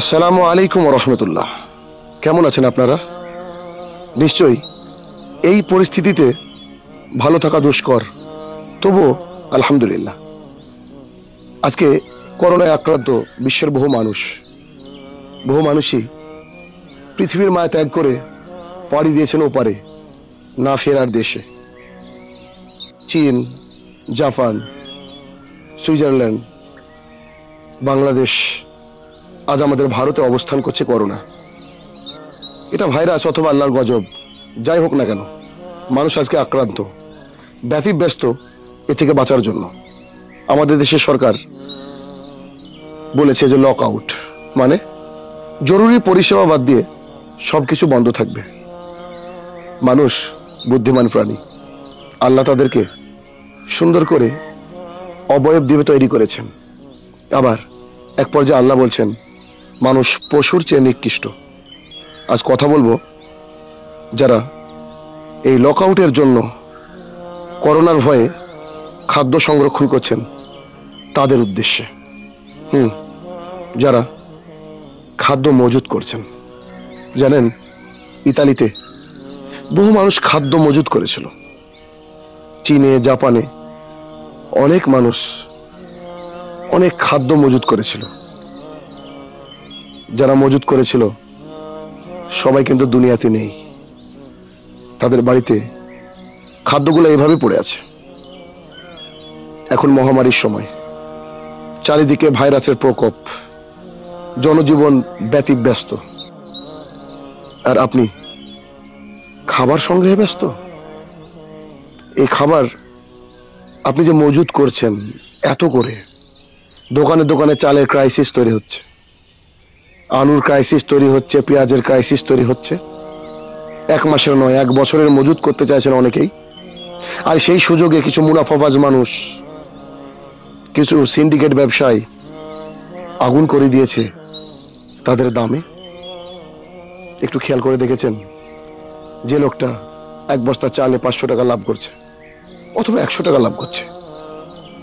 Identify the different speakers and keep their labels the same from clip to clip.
Speaker 1: আসসালামু আলাইকুম রহমতুল্লাহ। কেমন আছেন আপনারা? নিশ্চয়ই এই পরিস্থিতিতে ভালো থাকা দুষ্কর। তবুও আলহামদুলিল্লাহ। আজকে করোনায় আক্রান্ত বিশ্বের বহু মানুষ, বহু মানুষই পৃথিবীর মায়া ত্যাগ করে পাড়ি দিয়েছেন ওপারে, না ফেরার দেশে। চীন, জাপান, সুইজারল্যান্ড, বাংলাদেশ আজ আমাদের ভারতে অবস্থান করছে করোনা। এটা ভাইরাস অথবা আল্লাহর গজব, যাই হোক না কেন, মানুষ আজকে আক্রান্ত, ব্যতিব্যস্ত এ থেকে বাঁচার জন্য। আমাদের দেশের সরকার বলেছে যে লক আউট মানে জরুরি পরিষেবা বাদ দিয়ে সবকিছু বন্ধ থাকবে। মানুষ বুদ্ধিমান প্রাণী, আল্লাহ তাদেরকে সুন্দর করে অবয়ব দিয়ে তৈরি করেছেন। আবার এক পর্যায়ে আল্লাহ বলছেন মানুষ পশুর চেয়ে নিকৃষ্ট। আজ কথা বলব যারা এই লকআউটের জন্য করোনার ভয়ে খাদ্য সংরক্ষণ করছেন, তাদের উদ্দেশ্যে। হুম, যারা খাদ্য মজুত করছেন। জানেন, ইতালিতে বহু মানুষ খাদ্য মজুত করেছিল। চীনে, জাপানে অনেক মানুষ অনেক খাদ্য মজুত করেছিল। যারা মজুত করেছিল, সবাই কিন্তু দুনিয়াতে নেই। তাদের বাড়িতে খাদ্যগুলো এভাবে পড়ে আছে। এখন মহামারীর সময়। চারিদিকে ভাইরাসের প্রকোপ। জনজীবন ব্যতিব্যস্ত। আর আপনি খাবার সংগ্রহে ব্যস্ত? এই খাবার আপনি যে মজুত করছেন, এত করে। দোকানে দোকানে চালের ক্রাইসিস তৈরি হচ্ছে। আলুর ক্রাইসিস তৈরি হচ্ছে, পেঁয়াজের ক্রাইসিস তৈরি হচ্ছে। এক মাসের নয়, এক বছরের মজুত করতে চাইছেন অনেকেই। আর সেই সুযোগে কিছু মুনাফাবাজ মানুষ, কিছু সিন্ডিকেট ব্যবসায়ী আগুন করে দিয়েছে তাদের দামে। একটু খেয়াল করে দেখেছেন? যে লোকটা এক বস্তা চালে পাঁচশো টাকা লাভ করছে, অথবা একশো টাকা লাভ করছে।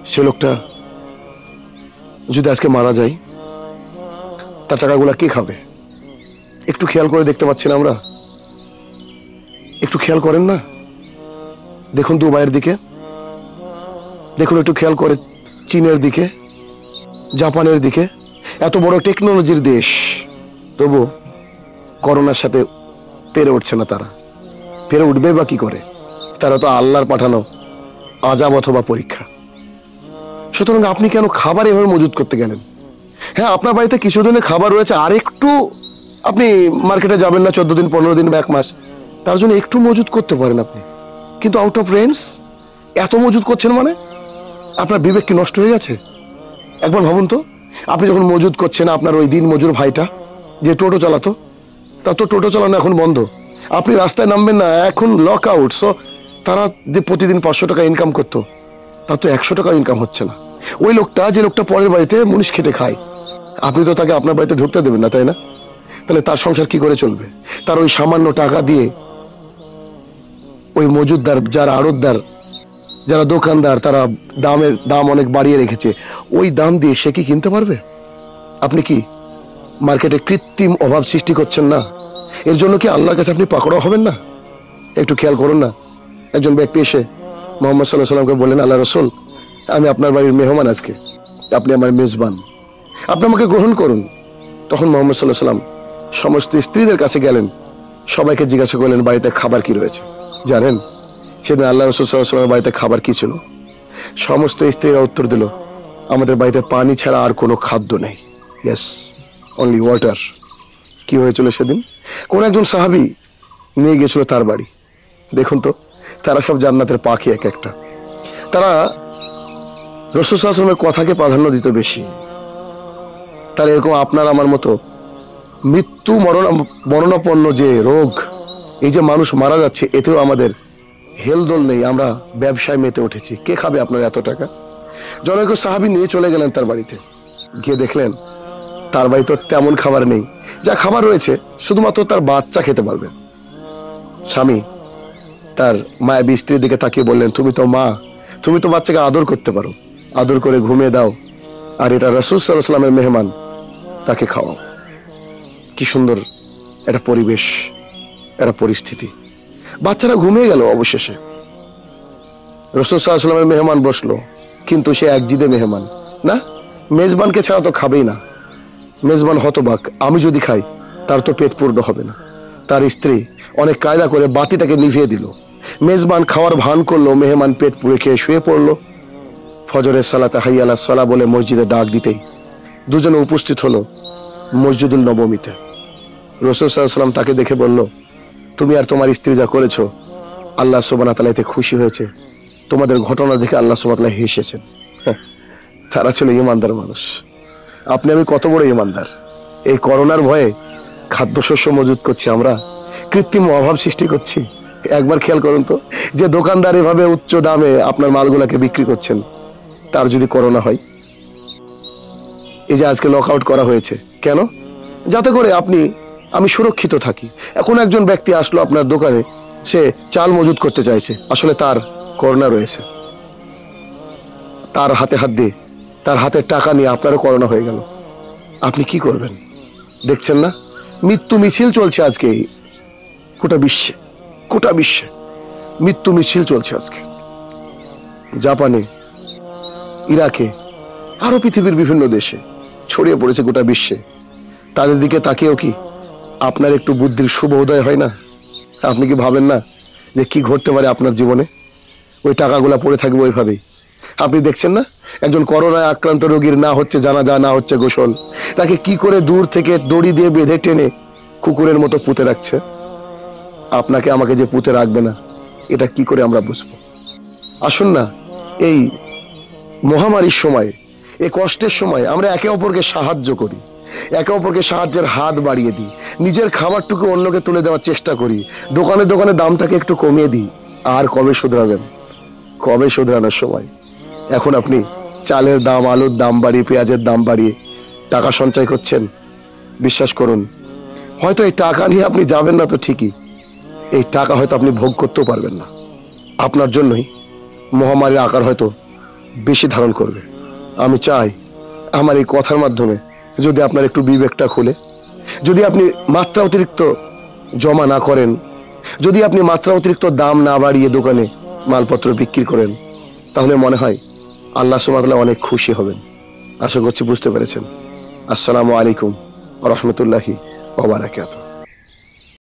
Speaker 1: সে লোকটা যদি আজকে মারা যায় তার টাকাগুলা কে খাবে? একটু খেয়াল করে দেখতে পাচ্ছি না আমরা। একটু খেয়াল করেন না? দেখুন দুবাইয়ের দিকে। দেখুন একটু খেয়াল করে চীনের দিকে, জাপানের দিকে। এত বড় টেকনোলজির দেশ। তবু করোনার সাথে পেরে উঠছে না তারা। পেরে উঠবে বা কি করে? তারা তো আল্লাহর পাঠানো আজাব অথবা পরীক্ষা। সুতরাং আপনি কেন খাবার এভাবে মজুত করতে গেলেন? হ্যাঁ আপনার বাড়িতে কিছুদিনের খাবার রয়েছে, আর একটু আপনি মার্কেটে যাবেন না, চোদ্দ দিন, পনেরো দিন বা এক মাস। তার জন্য একটু মজুত করতে পারেন আপনি। কিন্তু আউট অফ রেঞ্জ এত মজুত করছেন মানে? আপনার বিবেক কি নষ্ট হয়ে গেছে? একবার ভাবুন তো, আপনি যখন মজুদ করছেন, আপনার ওই দিন মজুর ভাইটা, যে টোটো চালাতো, তা তো টোটো চালানো এখন বন্ধ। আপনি রাস্তায় নামবেন না, এখন লক আউট সো তারা যে প্রতিদিন পাঁচশো টাকা ইনকাম করতো তা তো একশো টাকা ইনকাম হচ্ছে না। ওই লোকটা, যে লোকটা পরের বাড়িতে মুনিশ খেটে খায় আপনি তো তাকে আপনার বাড়িতে ঢুকতে দেবেন না, তাই না? তাহলে তার সংসার কি করে চলবে? তার ওই সামান্য টাকা দিয়ে ওই মজুদদার যারা আড়তদার, যারা দোকানদার, তারা দামের, দাম অনেক বাড়িয়ে রেখেছে, ওই দাম দিয়ে সে কি কিনতে পারবে? আপনি কি মার্কেটে কৃত্রিম অভাব সৃষ্টি করছেন না? এর জন্য কি আল্লাহর কাছে আপনি পাকড়াও হবেন না? একটু খেয়াল করুন না। একজন ব্যক্তি এসে মোহাম্মদ সাল্লাহ সাল্লামকে বললেন, আল্লাহ রসুল, আমি আপনার বাড়ির মেহমান আজকে। আপনি আমার মেজবান। আপনি আমাকে গ্রহণ করুন। তখন মোহাম্মদ সাল্লাহ সাল্লাম সমস্ত স্ত্রীদের কাছে গেলেন। সবাইকে জিজ্ঞাসা করলেন, বাড়িতে খাবার কি রয়েছে? জানেন, সেদিন আল্লাহ রসুল সাল্লাহ সাল্লামের বাড়িতে খাবার কি ছিল? সমস্ত স্ত্রীরা উত্তর দিল, আমাদের বাড়িতে পানি ছাড়া আর কোনো খাদ্য নেই। ইয়েস অনলি ওয়াটার কি হয়েছিল সেদিন? কোন একজন সাহাবি নিয়ে গেছিল তার বাড়ি। দেখুন তো, তারা সব জান্নাতের পাখি এক একটা। তারা রসুল সাল্লামের কথাকে প্রাধান্য দিত বেশি। তার এরকম আপনার আমার মতো মৃত্যু মরণ মরণাপন্ন যে রোগ, এই যে মানুষ মারা যাচ্ছে, এতেও আমাদের হেলদোল নেই, আমরা ব্যবসায় মেতে উঠেছি। কে খাবে আপনার এত টাকা? জনৈক সাহাবি নিয়ে চলে গেলেন তার বাড়িতে। গিয়ে দেখলেন, তার বাড়ি তো তেমন খাবার নেই। যা খাবার রয়েছে, শুধুমাত্র তার বাচ্চা খেতে পারবে। স্বামী, তার মায়াবী স্ত্রীর দিকে তাকিয়ে বললেন, তুমি তো মা, তুমি তো বাচ্চাকে আদর করতে পারো। আদর করে ঘুমিয়ে দাও। আর এটা রসুল সাল্লামের মেহমান তাকে খাওয়াও। কি সুন্দর একটা পরিবেশ, একটা পরিস্থিতি। বাচ্চারা ঘুমিয়ে গেল অবশেষে। রসুল সাল্লামের মেহমান বসল, কিন্তু সে এক জিদে মেহমান। না, মেজবানকে ছাড়া তো খাবেই না। মেজবান হতবাক, আমি যদি খাই, তার তো পেট পূর্ণ হবে না। তার স্ত্রী অনেক কায়দা করে বাতিটাকে নিভিয়ে দিল। মেজবান খাওয়ার ভান করল, মেহমান পেট পুড়ে খেয়ে শুয়ে পড়ল। ফজরের সালাতে হাইয়ালা সালা বলে মসজিদে ডাক দিতেই দুজনে উপস্থিত হলো মসজিদুল নবমীতে। রসুল সাল্লাম তাকে দেখে বলল তুমি আর তোমার স্ত্রী যা করেছ আল্লাহ সোবানা তালা এতে খুশি হয়েছে। তোমাদের ঘটনা দেখে আল্লাহ সোবাতলা হেসেছেন হ্যাঁ, তারা ছিল ইমানদার মানুষ। আপনি আমি কত বড় ইমানদার এই করোনার ভয়ে খাদ্যশস্য মজুত করছি আমরা কৃত্রিম অভাব সৃষ্টি করছি। একবার খেয়াল করুন তো যে দোকানদার এভাবে উচ্চ দামে আপনার মালগুলাকে বিক্রি করছেন তার যদি করোনা হয় এই যে আজকে লক আউট করা হয়েছে। কেন? যাতে করে আপনি, আমি সুরক্ষিত থাকি। এখন একজন ব্যক্তি আসলো আপনার দোকানে, সে চাল মজুত করতে চাইছে। আসলে তার করোনা রয়েছে। তার হাতে হাত দিয়ে, তার হাতের টাকা নিয়ে আপনারও করোনা হয়ে গেল। আপনি কি করবেন? দেখছেন না? মৃত্যু মিছিল চলছে আজকে। গোটা বিশ্বে গোটা বিশ্বে মৃত্যু মিছিল চলছে আজকে। জাপানে, ইরাকে আরও পৃথিবীর বিভিন্ন দেশে ছড়িয়ে পড়েছে গোটা বিশ্বে। তাদের দিকে তাকিয়েও কি আপনার একটু বুদ্ধির শুভ উদয় হয় না? আপনি কি ভাবেন না যে কি ঘটতে পারে আপনার জীবনে? ওই টাকাগুলা পড়ে থাকবে ওইভাবেই। আপনি দেখছেন না? একজন করোনায় আক্রান্ত রোগীর না হচ্ছে জানা যা, না হচ্ছে গোসল। তাকে কি করে দূর থেকে দড়ি দিয়ে বেঁধে টেনে কুকুরের মতো পুঁতে রাখছে? আপনাকে আমাকে যে পুঁতে রাখবে না, এটা কি করে আমরা বুঝব? আসুন না, এই মহামারীর সময় এই কষ্টের সময় আমরা একে অপরকে সাহায্য করি। একে অপরকে সাহায্যের হাত বাড়িয়ে দিই। নিজের খাবারটুকু অন্যকে তুলে দেওয়ার চেষ্টা করি। দোকানে দোকানে দামটাকে একটু কমিয়ে দিই। আর কবে শুধরাবেন? কবে শুধরানোর সময়? এখন আপনি চালের দাম, আলুর দাম বাড়িয়ে, পেঁয়াজের দাম বাড়িয়ে টাকা সঞ্চয় করছেন? বিশ্বাস করুন, হয়তো এই টাকা নিয়ে আপনি যাবেন না তো ঠিকই। এই টাকা হয়তো আপনি ভোগ করতেও পারবেন না। আপনার জন্যই মহামারীর আকার হয়তো বেশি ধারণ করবে। আমি চাই আমার এই কথার মাধ্যমে যদি আপনার একটু বিবেকটা খুলে, যদি আপনি মাত্রা অতিরিক্ত জমা না করেন, যদি আপনি মাত্রা অতিরিক্ত দাম না বাড়িয়ে দোকানে মালপত্র বিক্রি করেন, তাহলে মনে হয় আল্লাহ সুমাতলা অনেক খুশি হবেন। আশা করছি বুঝতে পেরেছেন। আসসালামু আলাইকুম রহমতুল্লাহি ওবারাকাতুহ